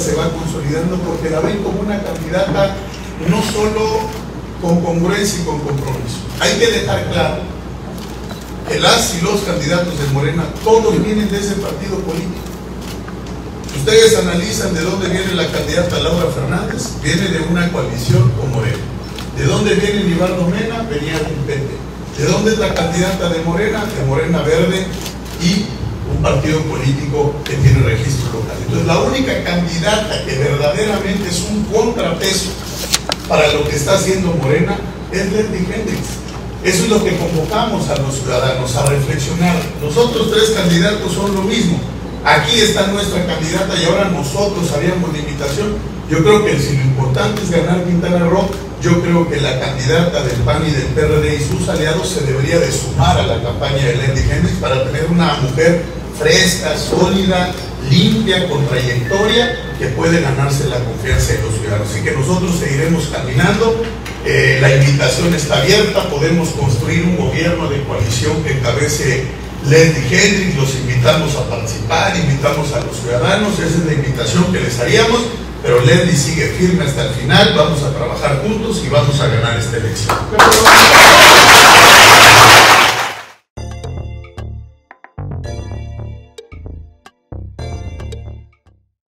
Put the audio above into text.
se va consolidando porque la ven como una candidata no solo con congruencia y con compromiso. Hay que dejar claro que las y los candidatos de Morena todos vienen de ese partido político. Ustedes analizan de dónde viene la candidata Laura Fernández, viene de una coalición con Morena. ¿De dónde viene Nivaldo Mena? Venía de un PT. ¿De dónde es la candidata de Morena? De Morena Verde y un partido político que tiene registro local. Entonces, la única candidata que verdaderamente es un contrapeso para lo que está haciendo Morena es Leslie Hendrix. Eso es lo que convocamos a los ciudadanos a reflexionar. Los otros tres candidatos son lo mismo. Aquí está nuestra candidata y ahora nosotros haríamos la invitación. Yo creo que si lo importante es ganar Quintana Roo, yo creo que la candidata del PAN y del PRD y sus aliados se debería de sumar a la campaña de Lenny Hendrix para tener una mujer fresca, sólida, limpia, con trayectoria, que puede ganarse la confianza de los ciudadanos. Así que nosotros seguiremos caminando, eh, la invitación está abierta, podemos construir un gobierno de coalición que encabece Lenny Hendrix, los invitamos a participar, invitamos a los ciudadanos, esa es la invitación que les haríamos, pero Lenny sigue firme hasta el final, vamos a trabajar juntos y vamos a ganar esta elección.